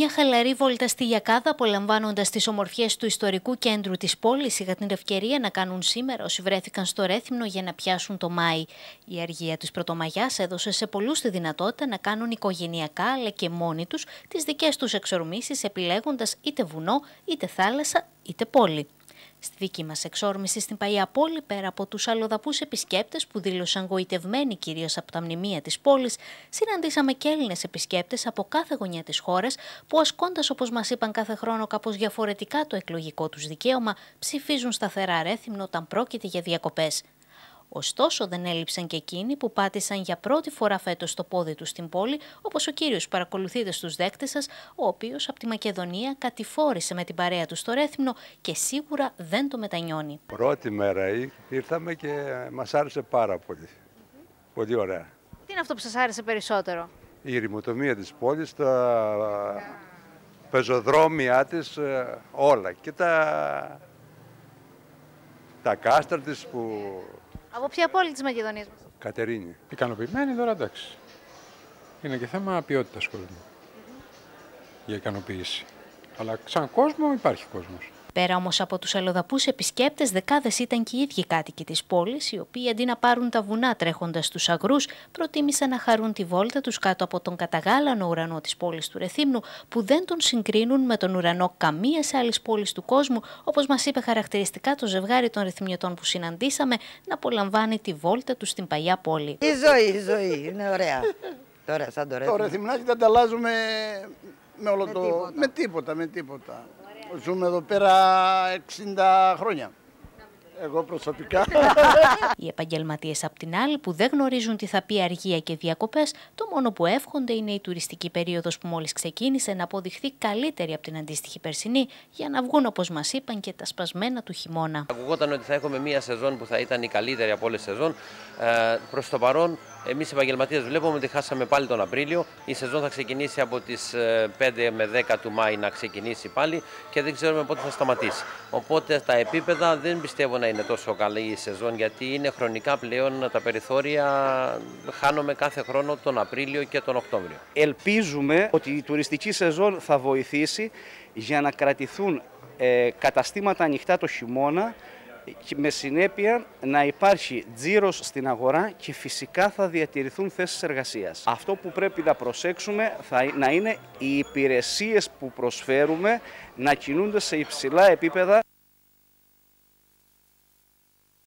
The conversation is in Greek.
Μια χαλαρή βόλτα στη Γιακάδα, απολαμβάνοντας τις ομορφιές του ιστορικού κέντρου της πόλης, είχαν την ευκαιρία να κάνουν σήμερα όσοι βρέθηκαν στο Ρέθυμνο για να πιάσουν το Μάη. Η αργία της Πρωτομαγιάς έδωσε σε πολλούς τη δυνατότητα να κάνουν οικογενειακά αλλά και μόνοι τους τις δικές τους εξορμήσεις, επιλέγοντας είτε βουνό, είτε θάλασσα, είτε πόλη. Στη δική μας εξόρμηση στην Παϊά Πόλη, πέρα από τους αλλοδαπούς επισκέπτες που δήλωσαν γοητευμένοι κυρίως από τα μνημεία της πόλης, συναντήσαμε και Έλληνες επισκέπτες από κάθε γωνιά της χώρας που, ασκώντας όπως μας είπαν κάθε χρόνο κάπως διαφορετικά το εκλογικό τους δικαίωμα, ψηφίζουν σταθερά ρέθυμνο όταν πρόκειται για διακοπές. Ωστόσο, δεν έλειψαν και εκείνοι που πάτησαν για πρώτη φορά φέτος το πόδι τους στην πόλη, όπως ο κύριος που παρακολουθείτε στους δέκτες σας, ο οποίος από τη Μακεδονία κατηφόρησε με την παρέα του στο Ρέθυμνο και σίγουρα δεν το μετανιώνει. Πρώτη μέρα ήρθαμε και μας άρεσε πάρα πολύ. Πολύ ωραία. Τι είναι αυτό που σας άρεσε περισσότερο, Η ρημοτομία της πόλης, τα πεζοδρόμια της, ε, όλα. Και τα, τα κάστρα της που από ποια πόλη της Μακεδονίας μας; Κατερίνη. Ικανοποιημένη τώρα εντάξει. Είναι και θέμα ποιότητας κόσμου. Για ικανοποίηση. Αλλά σαν κόσμο υπάρχει κόσμος. Πέρα όμως από τους αλλοδαπούς επισκέπτες, δεκάδες ήταν και οι ίδιοι κάτοικοι της πόλης, οι οποίοι αντί να πάρουν τα βουνά τρέχοντας στου αγρούς, προτίμησαν να χαρούν τη βόλτα τους κάτω από τον καταγάλανο ουρανό της πόλης του Ρεθύμνου, που δεν τον συγκρίνουν με τον ουρανό καμίας άλλης πόλης του κόσμου, όπως μας είπε χαρακτηριστικά το ζευγάρι των ρυθμιωτών που συναντήσαμε, να απολαμβάνει τη βόλτα τους στην παλιά πόλη. Η ζωή, η ζωή, είναι ωραία. Τώρα, σαν το Ρεθύμνου. δεν τα αλλάζουμε με όλο το. Με τίποτα, με τίποτα. Ζούμε εδώ πέρα 60 χρόνια. Εγώ προσωπικά. Οι επαγγελματίες απ' την άλλη που δεν γνωρίζουν τι θα πει αργία και διακοπές, το μόνο που εύχονται είναι η τουριστική περίοδος που μόλις ξεκίνησε να αποδειχθεί καλύτερη από την αντίστοιχη περσινή για να βγουν όπως μας είπαν και τα σπασμένα του χειμώνα. Ακουγόταν ότι θα έχουμε μία σεζόν που θα ήταν η καλύτερη από όλες τις σεζόν. Ε, Προς το παρόν Εμείς οι επαγγελματίες βλέπουμε ότι χάσαμε πάλι τον Απρίλιο. Η σεζόν θα ξεκινήσει από τις 5 ε, με 10 του Μάη να ξεκινήσει πάλι και δεν ξέρουμε πότε θα σταματήσει. Οπότε τα επίπεδα δεν πιστεύω να είναι τόσο καλή η σεζόν γιατί είναι χρονικά πλέον τα περιθώρια χάνουμε κάθε χρόνο τον Απρίλιο και τον Οκτώβριο. Ελπίζουμε ότι η τουριστική σεζόν θα βοηθήσει για να κρατηθούν ε, καταστήματα ανοιχτά το χειμώνα με συνέπεια να υπάρχει τζίρος στην αγορά και φυσικά θα διατηρηθούν θέσεις εργασίας. Αυτό που πρέπει να προσέξουμε θα, να είναι οι υπηρεσίες που προσφέρουμε να κινούνται σε υψηλά επίπεδα